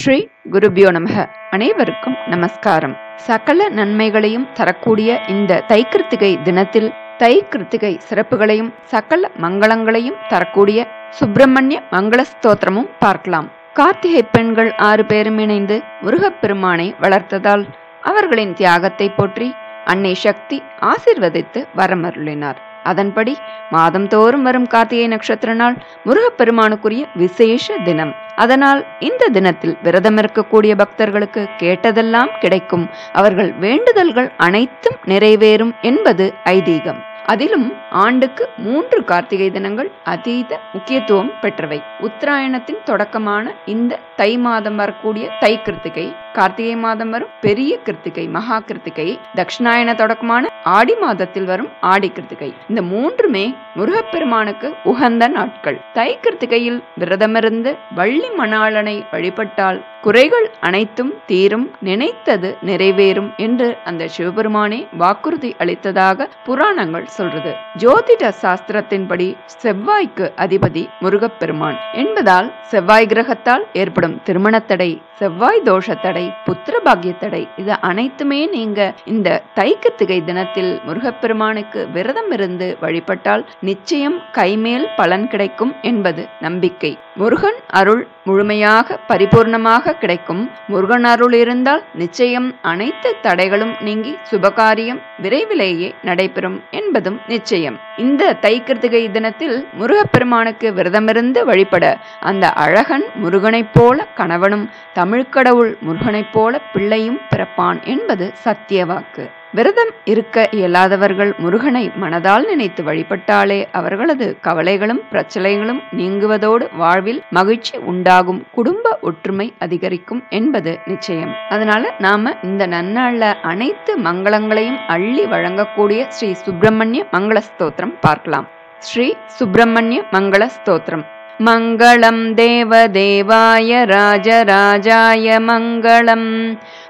ஸ்ரீ குருபியோ நமக. அனைவருக்கும் நமஸ்காரம். சகல நன்மைகளையும் தரக்கூடிய இந்த தைக்கிருத்திகை தினத்தில் தை கிருத்திகை சிறப்புகளையும் சகல மங்களங்களையும் தரக்கூடிய சுப்பிரமணிய மங்கள ஸ்தோத்திரமும் பார்க்கலாம். கார்த்திகை பெண்கள் ஆறு பேரும் இணைந்து முருகப்பெருமானை வளர்த்ததால் அவர்களின் தியாகத்தை போற்றி அன்னை சக்தி ஆசிர்வதித்து வரமருளினார். அதன்படி மாதந்தோறும் வரும் கார்த்திகை நட்சத்திர நாள் முருகப்பெருமானுக்குரிய விசேஷ தினம். அதனால் இந்த தினத்தில் விரதம் இருக்கக்கூடிய பக்தர்களுக்கு கேட்டதெல்லாம் கிடைக்கும். அவர்கள் வேண்டுதல்கள் அனைத்தும் நிறைவேறும் என்பது ஐதீகம். அதிலும் ஆண்டுக்கு மூன்று கார்த்திகை தினங்கள் அதீத முக்கியத்துவம் பெற்றவை. உத்தராயணத்தின் தொடக்கமான இந்த தை மாதம் வரக்கூடிய தை கிருத்திகை கார்த்திகை மாதம் வரும் பெரிய கிருத்திகை மகா கிருத்திகை தட்சிணாயன தொடக்கமான ஆடி மாதத்தில் வரும் ஆடி கிருத்திகை. இந்த மூன்றுமே முருகப்பெருமானுக்கு உகந்த நாட்கள். தை கிருத்திகையில் விரதமிருந்து வள்ளி மணாளனை வழிபட்டால் குறைகள் அனைத்தும் தீரும் நினைத்தது நிறைவேறும் என்று அந்த சிவபெருமானே வாக்குறுதி அளித்ததாக புராணங்கள் சொல்றது. ஜோதிட சாஸ்திரத்தின்படி செவ்வாய்க்கு அதிபதி முருகப்பெருமான் என்பதால் செவ்வாய் கிரகத்தால் ஏற்படும் திருமணத்தடை செவ்வாய் தோஷத்தடை புத்திர பாக்கியத்தடை இது அனைத்துமே நீங்க இந்த தைக்கத்திகை தினத்தில் முருகப்பெருமானுக்கு விரதம் இருந்து வழிபட்டால் நிச்சயம் கைமேல் பலன் கிடைக்கும் என்பது நம்பிக்கை. முருகன் அருள் முழுமையாக பரிபூர்ணமாக கிடைக்கும். முருகன் அருள் இருந்தால் நிச்சயம் அனைத்து தடைகளும் நீங்கி சுபகாரியம் விரைவிலேயே நடைபெறும் என்பதும் நிச்சயம். இந்த தைக்கிருத்திகை தினத்தில் முருகப்பெருமானுக்கு விரதமிருந்து வழிபட அந்த அழகன் முருகனைப் போல கணவனும் தமிழ்க்கடவுள் முருகனைப் போல பிள்ளையும் பிறப்பான் என்பது சத்திய வாக்கு. விரதம் இருக்க இயலாதவர்கள் முருகனை மனதால் நினைத்து வழிபட்டாலே அவர்களது கவலைகளும் பிரச்சனைகளும் நீங்குவதோடு வாழ்வில் மகிழ்ச்சி உண்டாகும். குடும்ப ஒற்றுமை அதிகரிக்கும் என்பது நிச்சயம். அதனால நாம இந்த நன்னாள்ல அனைத்து மங்களங்களையும் அள்ளி வழங்கக்கூடிய ஸ்ரீ சுப்பிரமணிய மங்கள ஸ்தோத்திரம் பார்க்கலாம். ஸ்ரீ சுப்பிரமணிய மங்கள ஸ்தோத்திரம். मङ्गलं देवदेवाय राजराजाय मङ्गलम्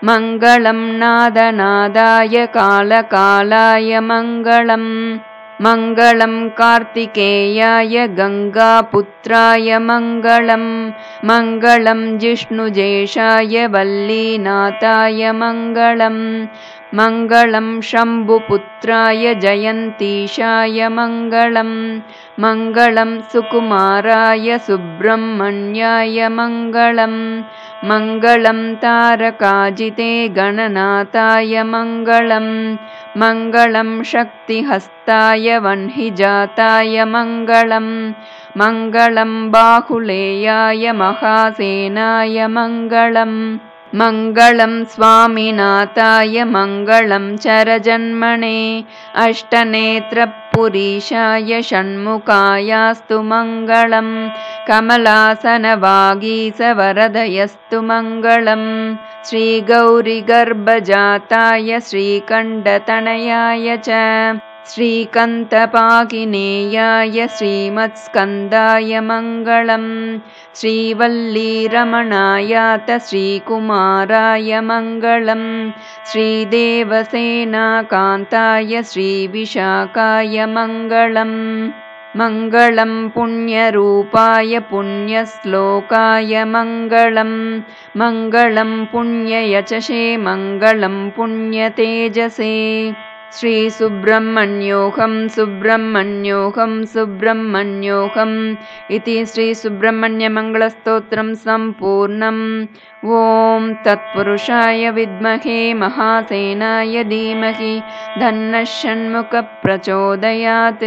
मङ्गलं नादनादाय कालकालाय मङ्गलम् मङ्गलं कार्तिकेयाय गङ्गापुत्राय मङ्गलं मङ्गलं जिष्णुजेशाय वल्लीनाथाय मङ्गलम् मङ्गलं शम्भुपुत्राय जयन्तीशाय मङ्गलम् मङ्गलं सुकुमाराय सुब्रह्मण्याय मङ्गलम् मङ्गलं तारकाजिते गणनाथाय मङ्गलम् मङ्गलं शक्तिहस्ताय वह्निजाताय मङ्गलम् मङ्गलं बाहुलेयाय महासेनाय मङ्गलम् मङ्गलं स्वामिनाथाय मङ्गलं चरजन्मणे अष्टनेत्रपुरीशाय षण्मुखायास्तु मङ्गलं कमलासनवागीसवरदयस्तु मङ्गलं श्रीगौरिगर्भजाताय श्रीकण्ठतनयाय च श्रीकन्तपाकिनेयाय श्रीमत्स्कन्दाय मङ्गलम् श्रीवल्लीरमणायात श्रीकुमाराय मङ्गलम् श्रीदेवसेनाकान्ताय श्रीविशाखाय मङ्गलम्। मङ्गलं पुण्यरूपाय पुण्यश्लोकाय मङ्गलम् मङ्गलं पुण्ययचषे मङ्गलं पुण्यतेजसे श्रीसुब्रह्मण्योऽहं सुब्रह्मण्योऽहं सुब्रह्मण्योऽहम् इति श्रीसुब्रह्मण्यमङ्गलस्तोत्रं सम्पूर्णम् ॐ तत्पुरुषाय विद्महे महासेनाय धीमहि धन्नः षण्मुखप्रचोदयात्